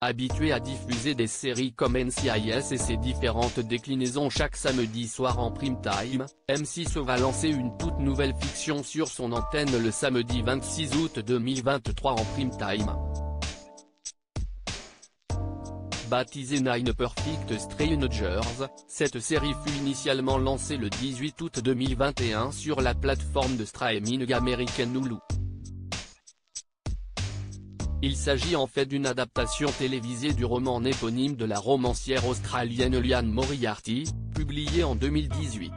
Habitué à diffuser des séries comme NCIS et ses différentes déclinaisons chaque samedi soir en prime time, M6 va lancer une toute nouvelle fiction sur son antenne le samedi 26 août 2023 en prime time. Baptisée Nine Perfect Strangers, cette série fut initialement lancée le 18 août 2021 sur la plateforme de streaming américaine Hulu. Il s'agit en fait d'une adaptation télévisée du roman éponyme de la romancière australienne Liane Moriarty, publié en 2018.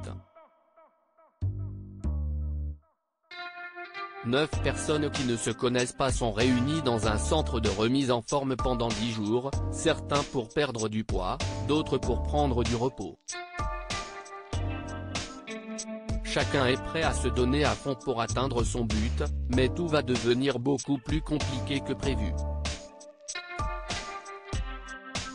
Neuf personnes qui ne se connaissent pas sont réunies dans un centre de remise en forme pendant dix jours, certains pour perdre du poids, d'autres pour prendre du repos. Chacun est prêt à se donner à fond pour atteindre son but, mais tout va devenir beaucoup plus compliqué que prévu.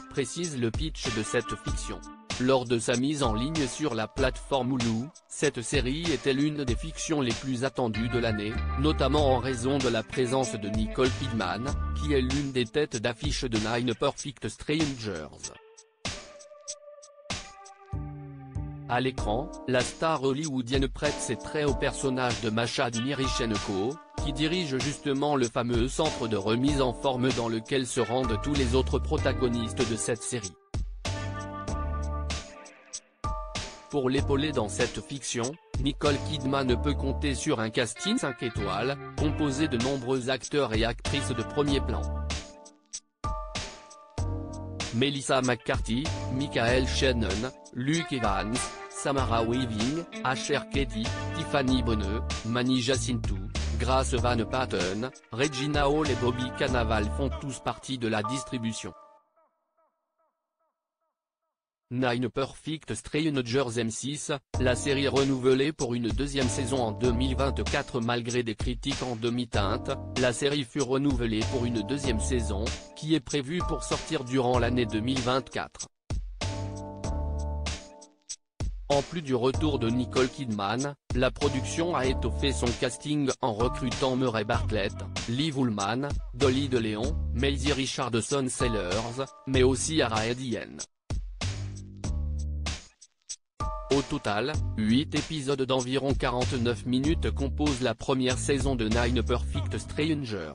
Précise le pitch de cette fiction. Lors de sa mise en ligne sur la plateforme Hulu, cette série était l'une des fictions les plus attendues de l'année, notamment en raison de la présence de Nicole Kidman, qui est l'une des têtes d'affiche de Nine Perfect Strangers. À l'écran, la star hollywoodienne prête ses traits au personnage de Mashad Mirichenko, qui dirige justement le fameux centre de remise en forme dans lequel se rendent tous les autres protagonistes de cette série. Pour l'épauler dans cette fiction, Nicole Kidman peut compter sur un casting 5 étoiles, composé de nombreux acteurs et actrices de premier plan. Melissa McCarthy, Michael Shannon, Luke Evans, Samara Weaving, Asher Ketty, Tiffany Bonne, Manny Jacintou, Grace Van Patten, Regina Hall et Bobby Cannavale font tous partie de la distribution. Nine Perfect Strangers M6, la série renouvelée pour une deuxième saison en 2024 malgré des critiques en demi-teinte, la série fut renouvelée pour une deuxième saison, qui est prévue pour sortir durant l'année 2024. En plus du retour de Nicole Kidman, la production a étoffé son casting en recrutant Murray Bartlett, Liv Ullman, Dolly DeLeon, Maisie Richardson Sellers, mais aussi Ara. Au total, 8 épisodes d'environ 49 minutes composent la première saison de Nine Perfect Strangers.